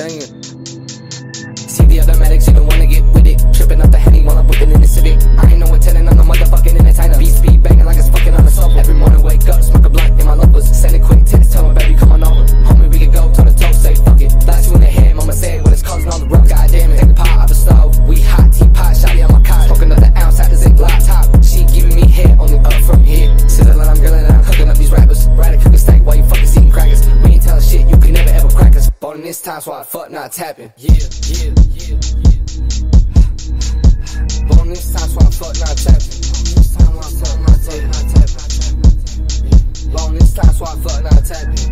dang it. See the other medics, you don't wanna get with. more this time, so I fuck not tapping. Yeah, yeah, yeah, yeah. this time, so I fuck not tapping. This time I fuck not tapping, this time, so I fuck not tapping.